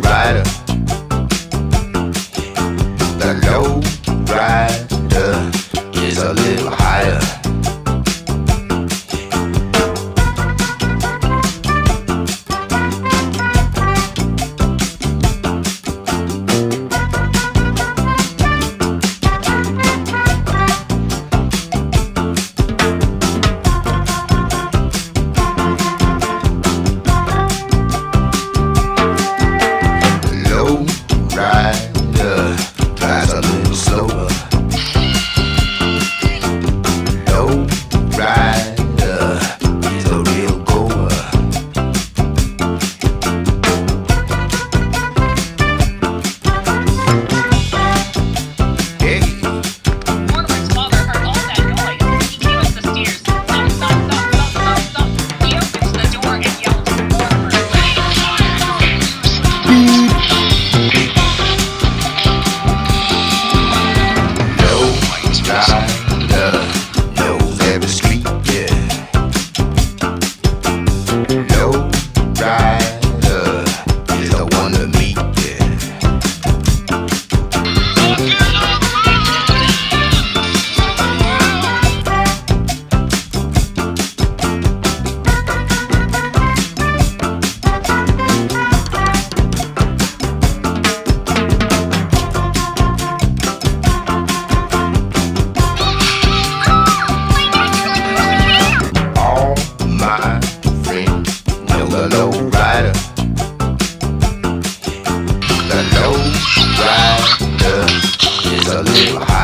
Rider. The low rider is a little higher. A little higher.